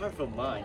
Apart from mine.